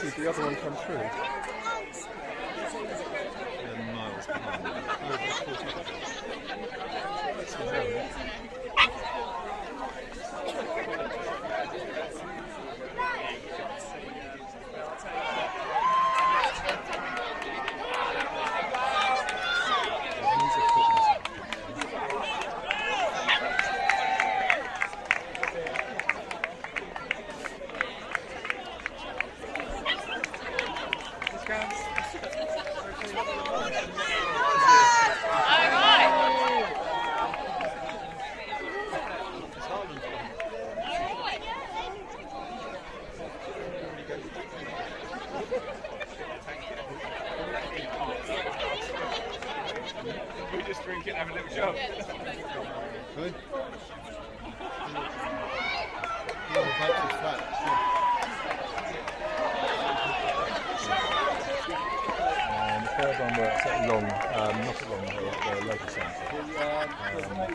see the other one come through. They're miles behind. We just drink it and have a little shot. Good. Oh, And the third one works at Long, um, not at Long, but at the local centre. Um,